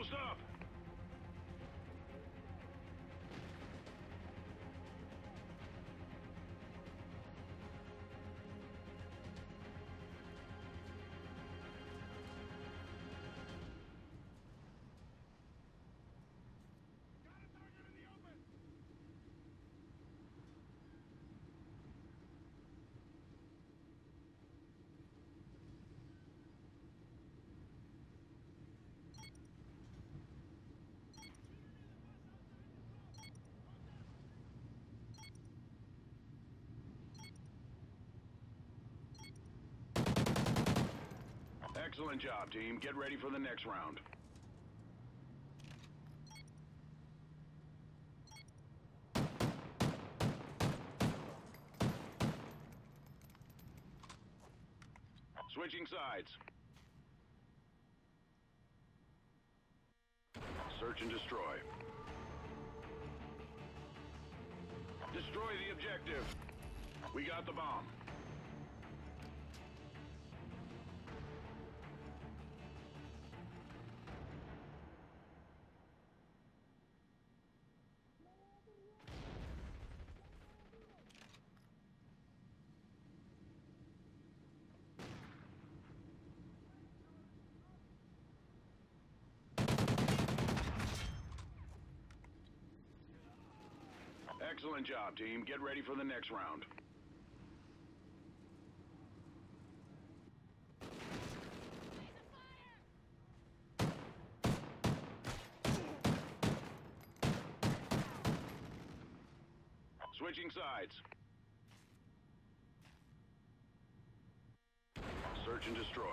Almost up. Excellent job, team. Get ready for the next round. Switching sides. Search and destroy. Destroy the objective. We got the bomb. Excellent job, team. Get ready for the next round. Switching sides. Search and destroy.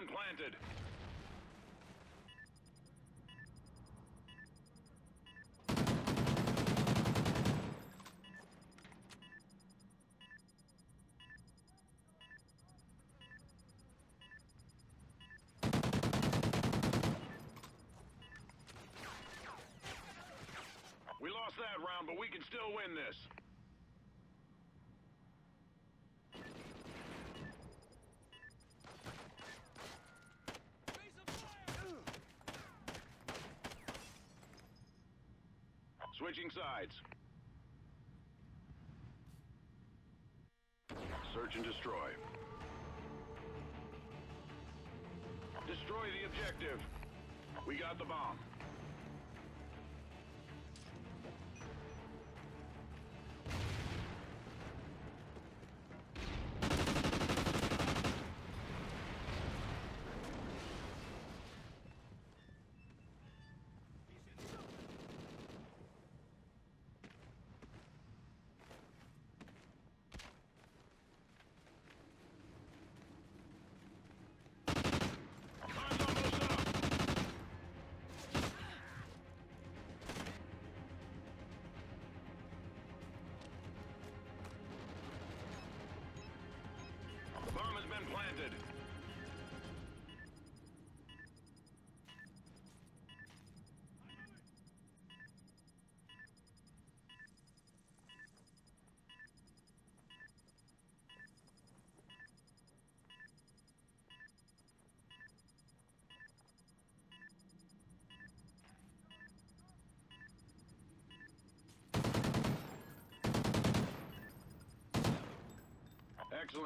Been planted. We lost that round, but we can still win this. Switching sides. Search and destroy. Destroy the objective. We got the bomb.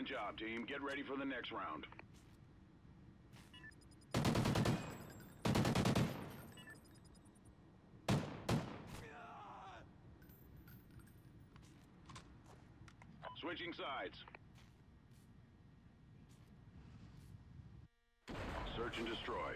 Excellent job, team. Get ready for the next round. Switching sides. Search and destroy.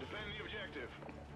Defend the objective.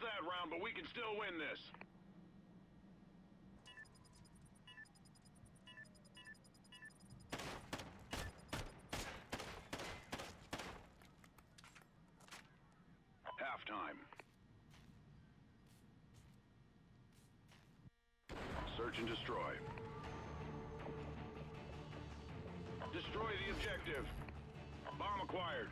Lost that round, but we can still win this. Halftime. Search and destroy. Destroy the objective. Bomb acquired.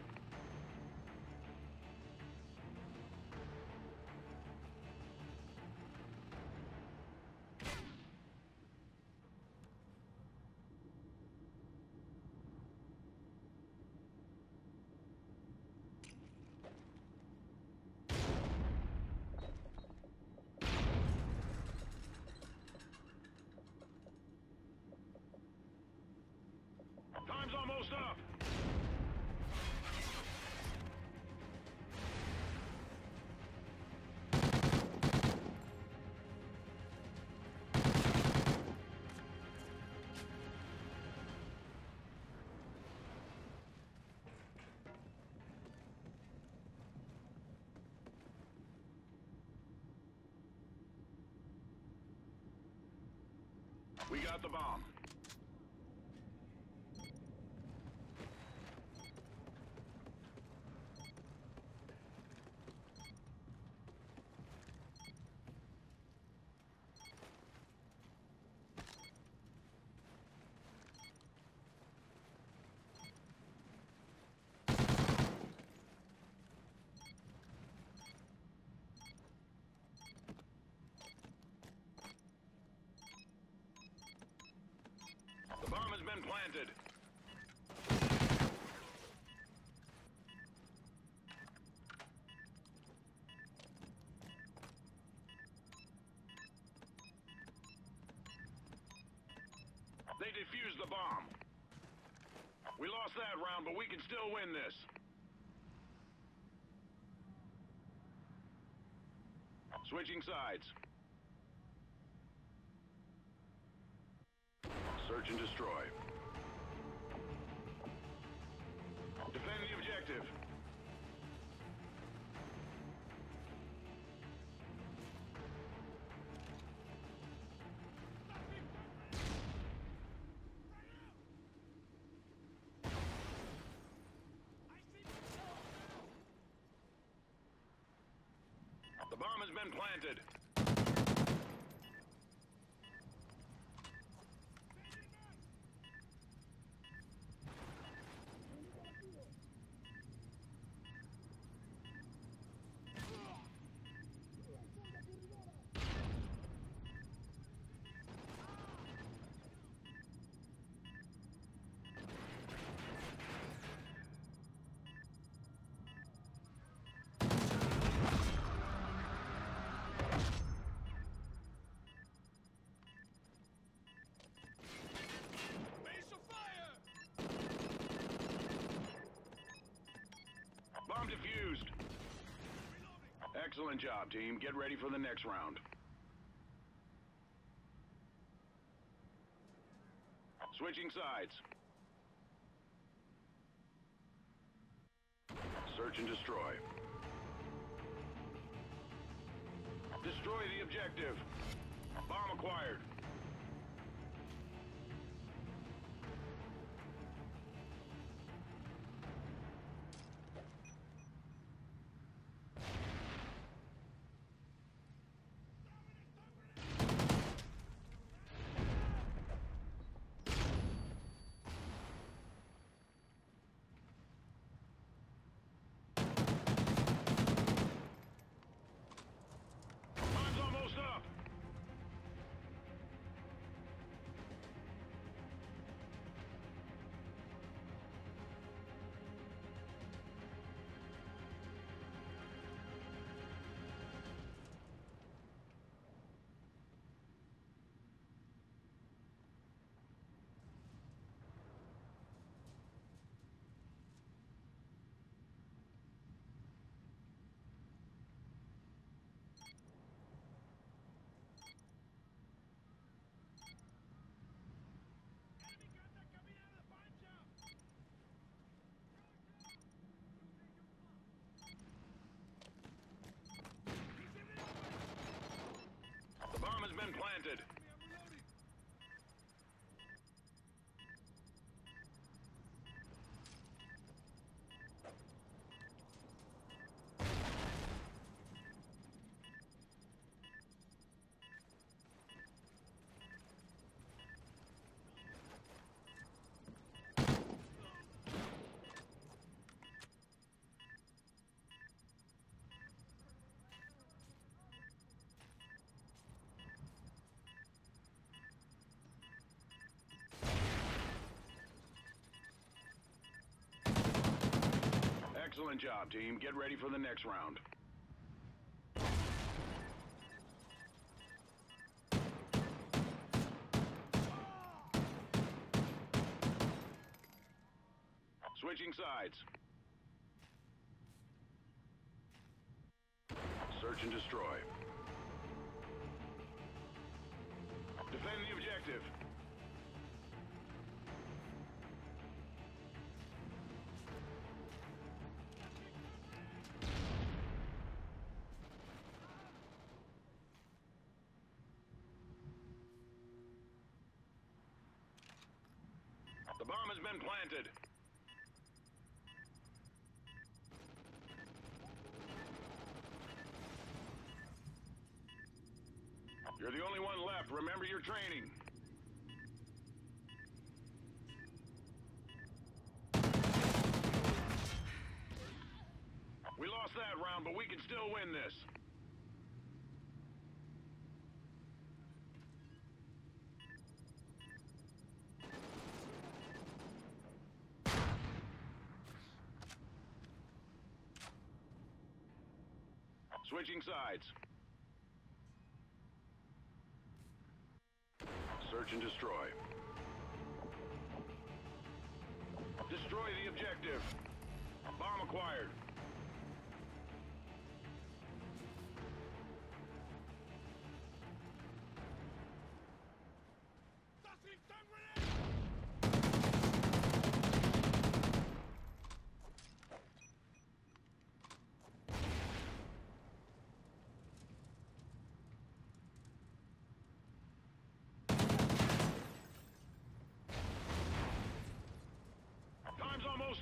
Got the bomb. Been planted. They defused the bomb. We lost that round, but we can still win this. Switching sides. Search and destroy. Been planted. Excellent job, team. Get ready for the next round. Switching sides. Search and destroy. Destroy the objective. Bomb acquired. Been planted. Excellent job, team. Get ready for the next round. Switching sides. Search and destroy. Defend the objective. Bomb has been planted. You're the only one left. Remember your training. We lost that round, but we can still win this. Switching sides. Search and destroy. Destroy the objective. Bomb acquired.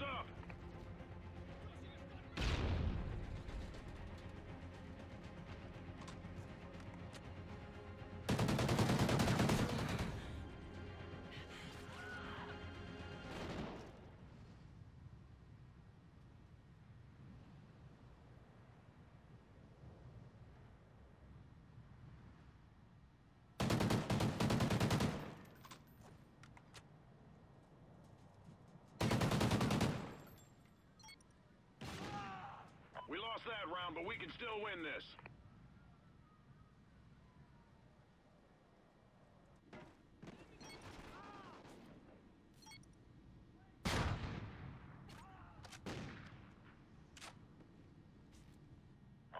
Up. Lost that round, but we can still win this.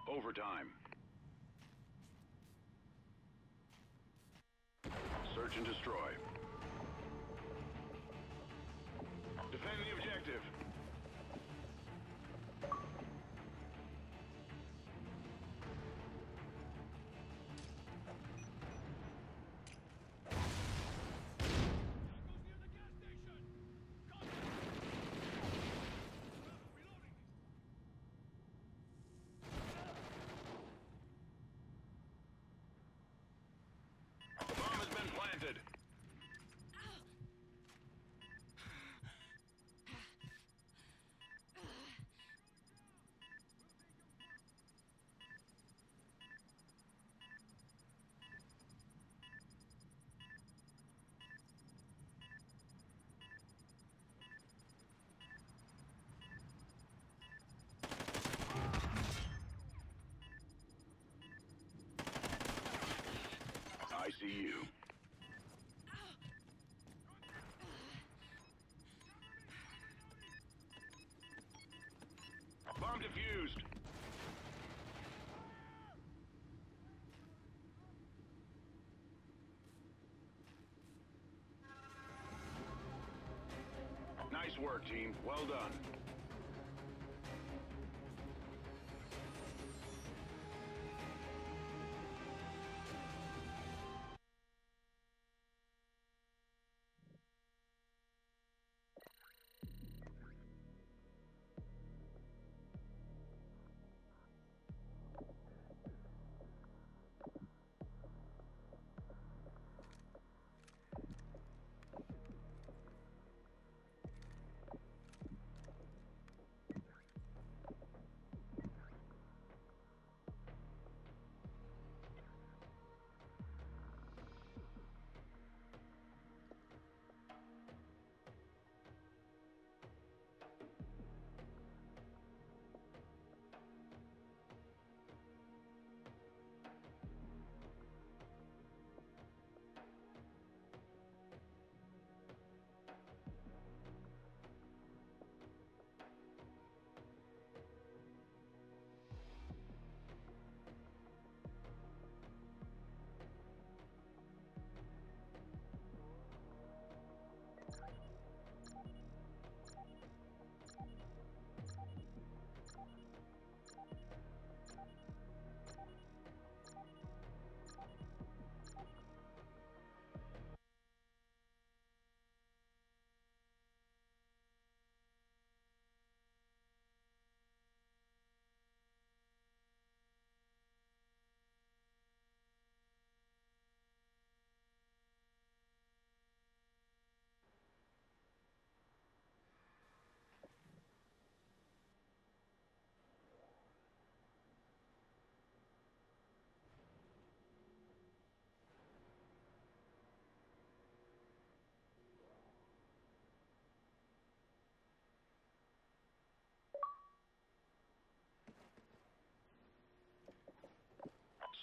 Overtime. Search and destroy. Defend the objective. Planted. Bomb defused. Nice work, team. Well done.